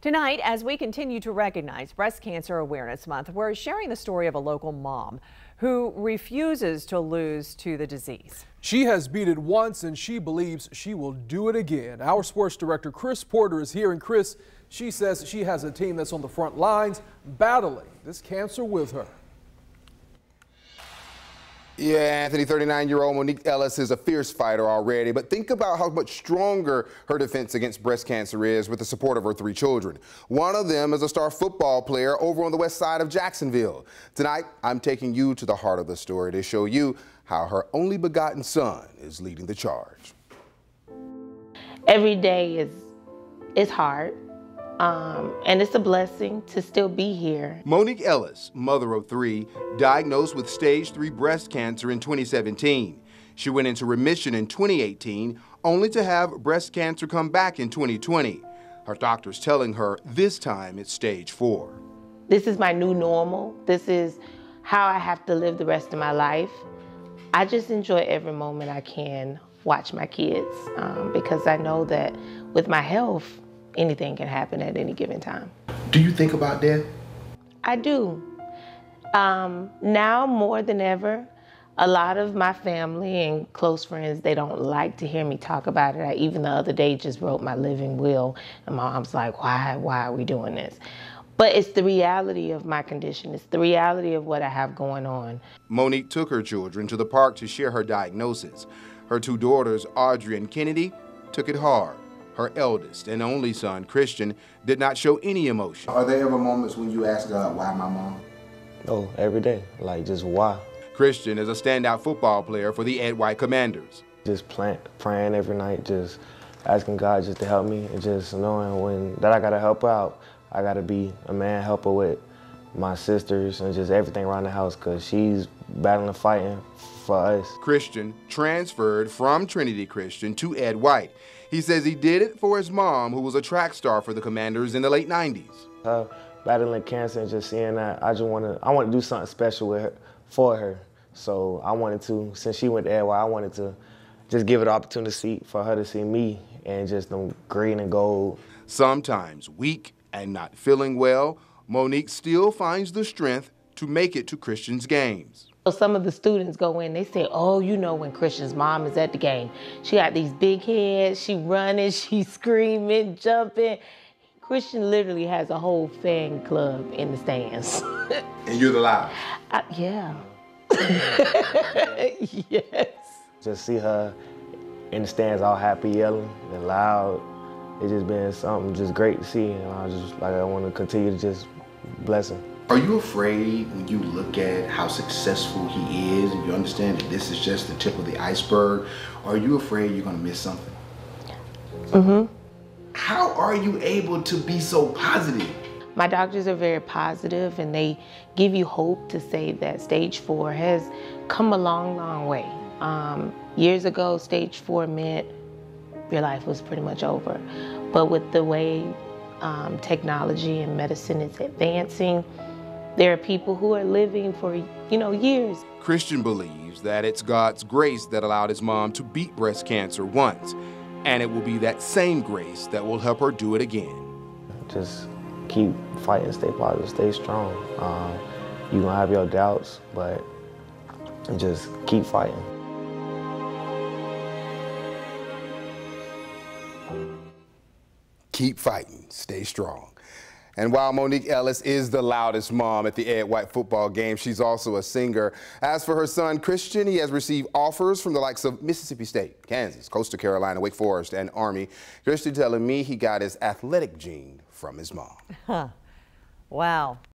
Tonight, as we continue to recognize Breast Cancer Awareness Month, we're sharing the story of a local mom who refuses to lose to the disease. She has beat it once and she believes she will do it again. Our sports director Chris Porter is here and Chris, she says she has a team that's on the front lines battling this cancer with her. Yeah, Anthony, 39-year-old Monique Ellis is a fierce fighter already, but think about how much stronger her defense against breast cancer is with the support of her three children. One of them is a star football player over on the west side of Jacksonville. Tonight, I'm taking you to the heart of the story to show you how her only begotten son is leading the charge. Every day is, is hard. Um, and it's a blessing to still be here. Monique Ellis, mother of three, diagnosed with stage three breast cancer in 2017. She went into remission in 2018, only to have breast cancer come back in 2020. Her doctor's telling her this time it's stage four. This is my new normal. This is how I have to live the rest of my life. I just enjoy every moment I can watch my kids um, because I know that with my health, anything can happen at any given time. Do you think about death? I do. Um, now more than ever, a lot of my family and close friends, they don't like to hear me talk about it. I even the other day just wrote my living will and my mom's like, why, why are we doing this? But it's the reality of my condition. It's the reality of what I have going on. Monique took her children to the park to share her diagnosis. Her two daughters, Audrey and Kennedy, took it hard. Her eldest and only son, Christian, did not show any emotion. Are there ever moments when you ask God, why my mom? Oh, every day. Like, just why? Christian is a standout football player for the Ed White Commanders. Just plant, praying every night, just asking God just to help me, and just knowing when that I gotta help out, I gotta be a man helper with my sisters and just everything around the house, cause she's battling, fighting for us. Christian transferred from Trinity Christian to Ed White. He says he did it for his mom, who was a track star for the Commanders in the late 90s. Uh, battling cancer and just seeing that, I just want to, I want to do something special with her, for her. So I wanted to, since she went to Ed White, I wanted to just give it an opportunity for her to see me and just them green and gold. Sometimes weak and not feeling well, Monique still finds the strength to make it to Christian's games. Some of the students go in, they say, oh, you know when Christian's mom is at the game. She got these big heads, she running, she screaming, jumping. Christian literally has a whole fan club in the stands. and you're the loudest? Uh, yeah. yes. Just see her in the stands all happy, yelling and loud. It's just been something just great to see. And I just like I want to continue to just bless him. Are you afraid when you look at how successful he is and you understand that this is just the tip of the iceberg? Are you afraid you're going to miss something? Mm-hmm. How are you able to be so positive? My doctors are very positive and they give you hope to say that stage four has come a long, long way. Um, years ago, stage four meant your life was pretty much over. But with the way um, technology and medicine is advancing, there are people who are living for, you know, years. Christian believes that it's God's grace that allowed his mom to beat breast cancer once, and it will be that same grace that will help her do it again. Just keep fighting, stay positive, stay strong. Um, you're gonna have your doubts, but just keep fighting. Keep fighting, stay strong. And while Monique Ellis is the loudest mom at the Ed White football game, she's also a singer. As for her son, Christian, he has received offers from the likes of Mississippi State, Kansas, Coastal Carolina, Wake Forest, and Army. Christian telling me he got his athletic gene from his mom. Huh. Wow.